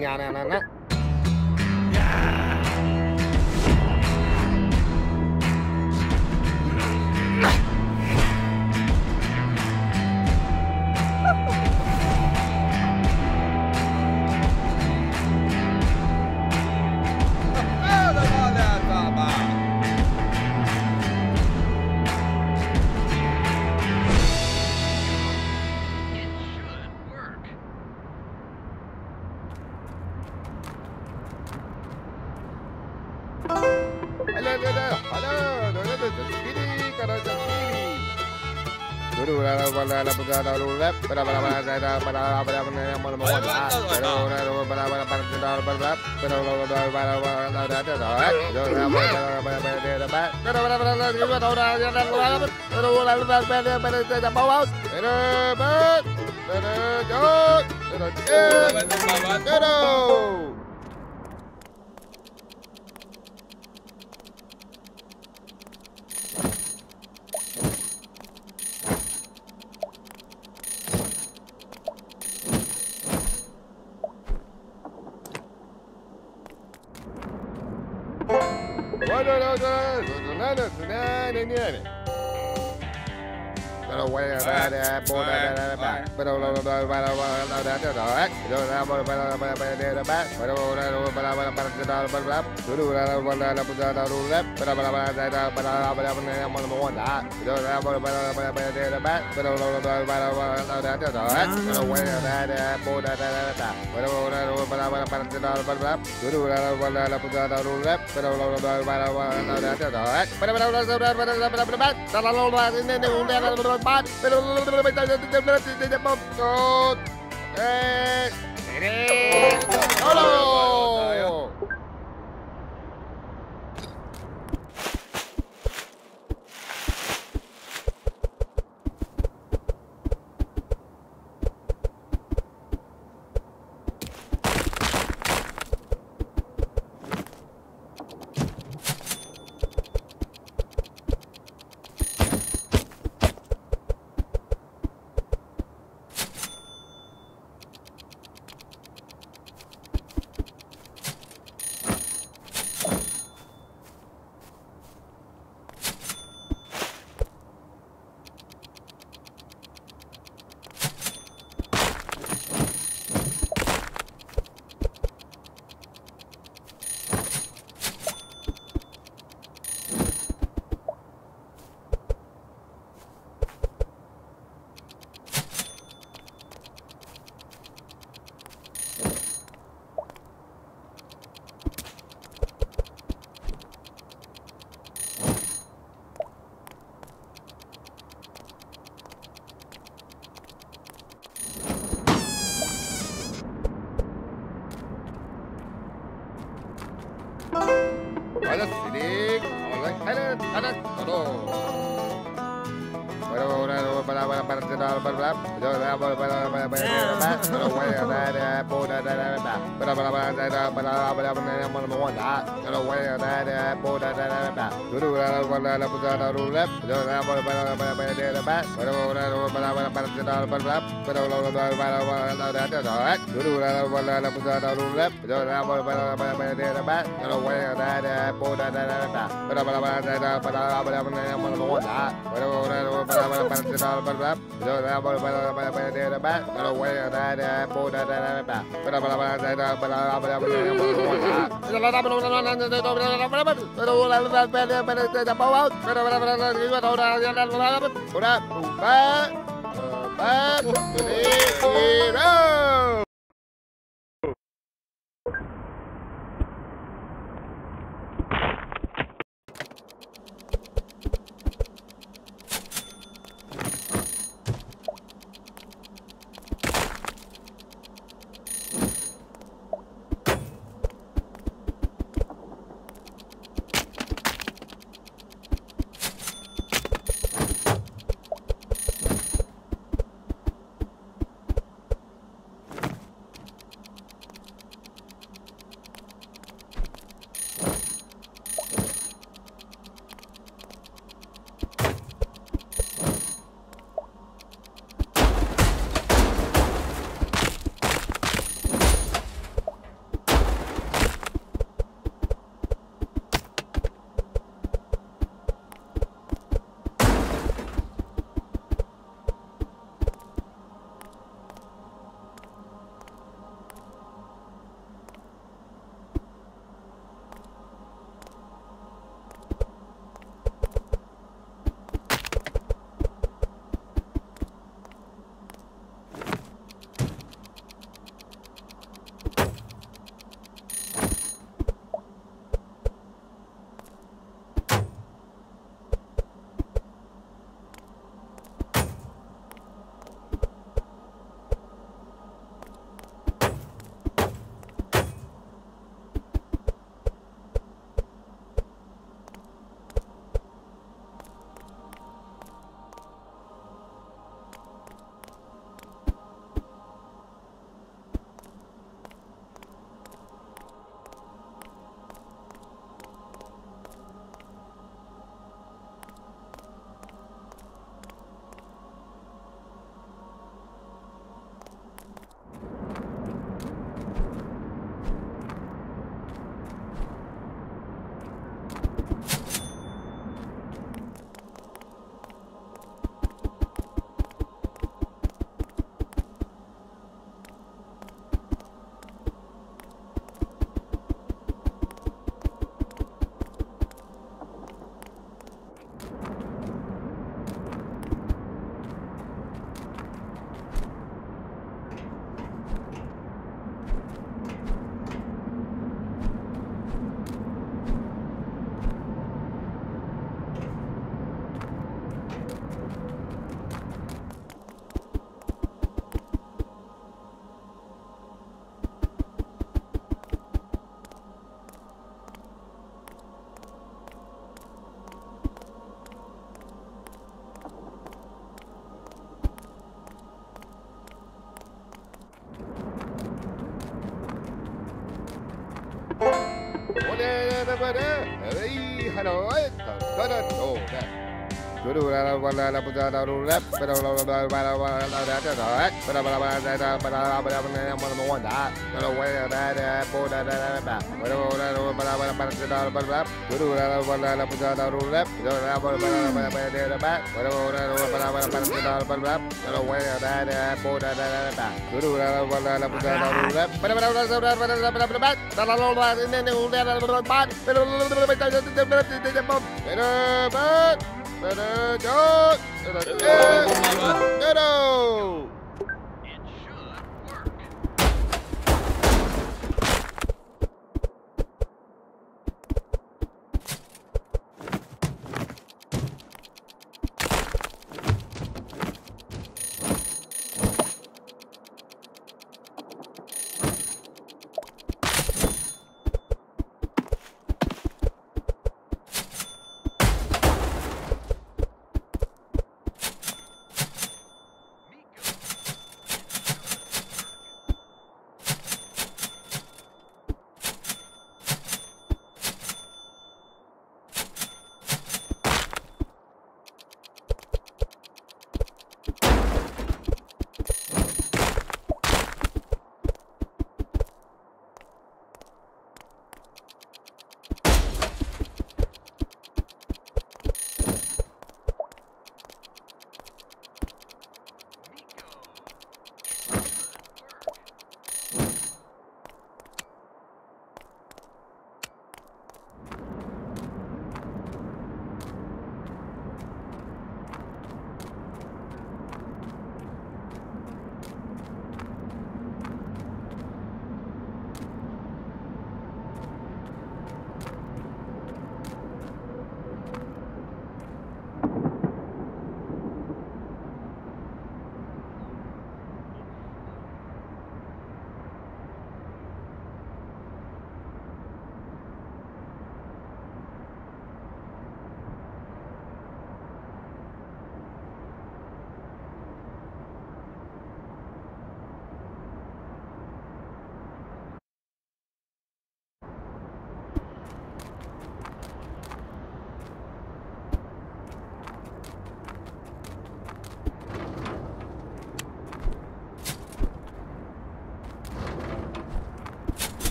Nhà 那 Hello! Eh, ini, tolong. Colorado. Para para Bye. But Better go. Better go.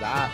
that.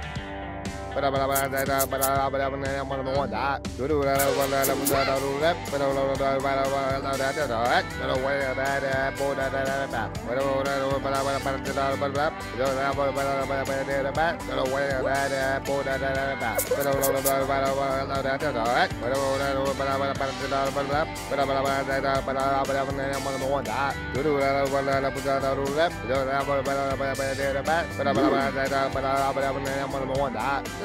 but I want that.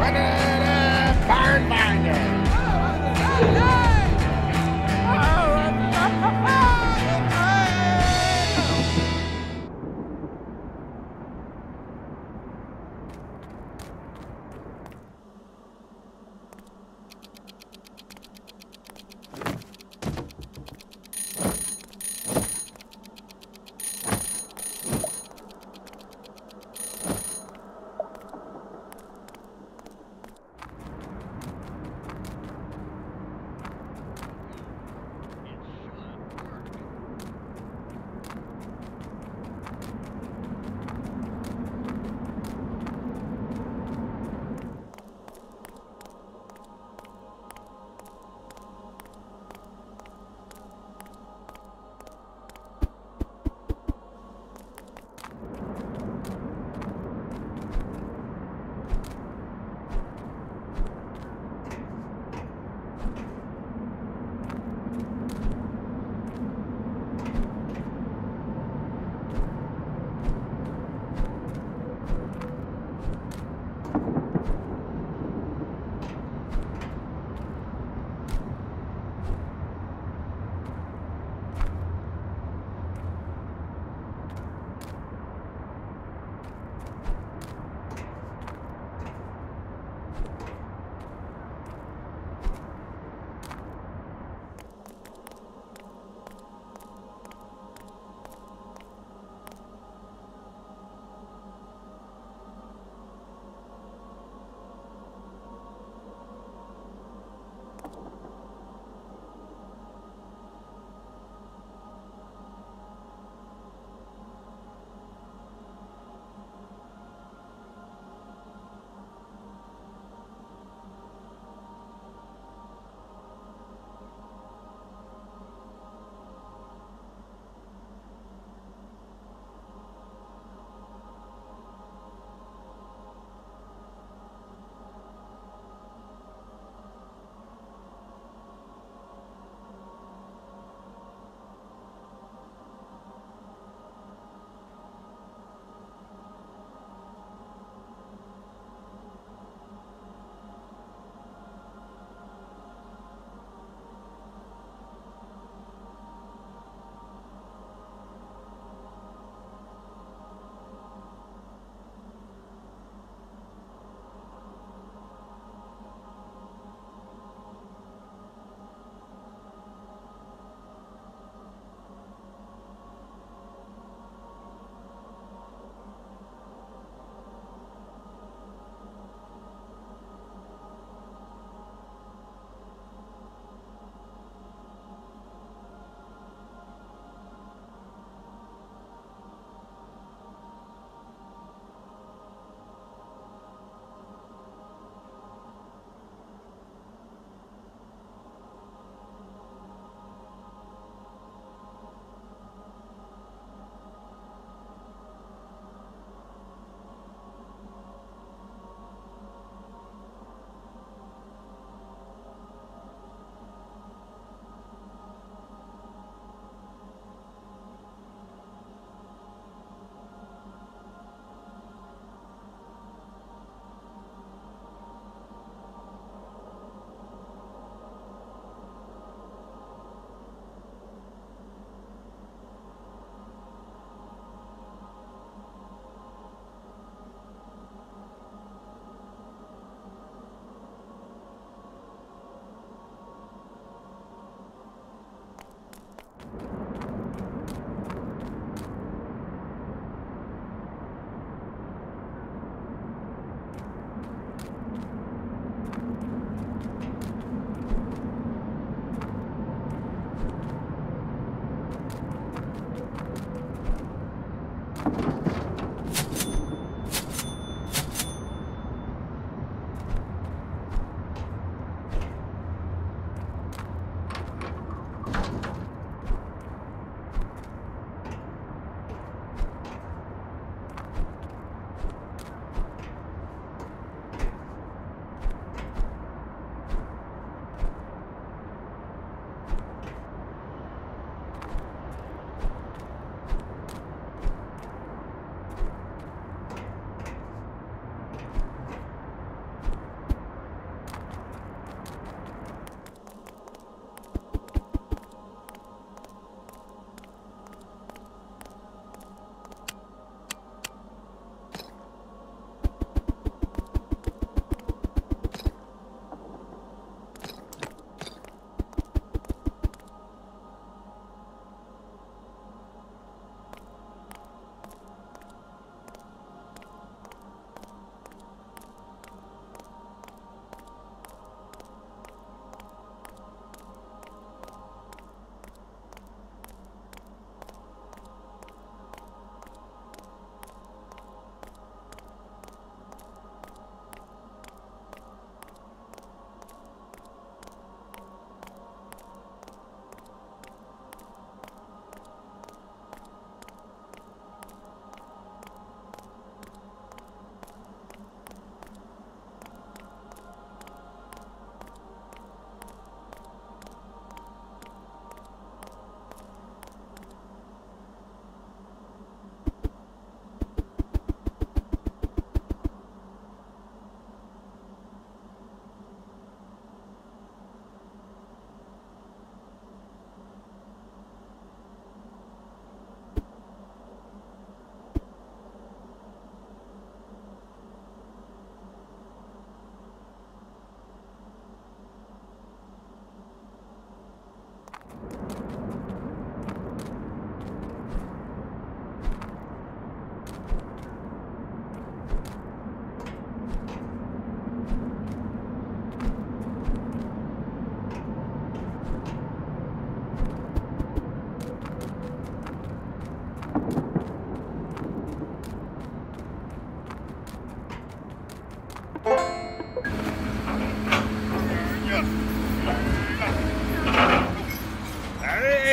Ready!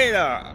累了。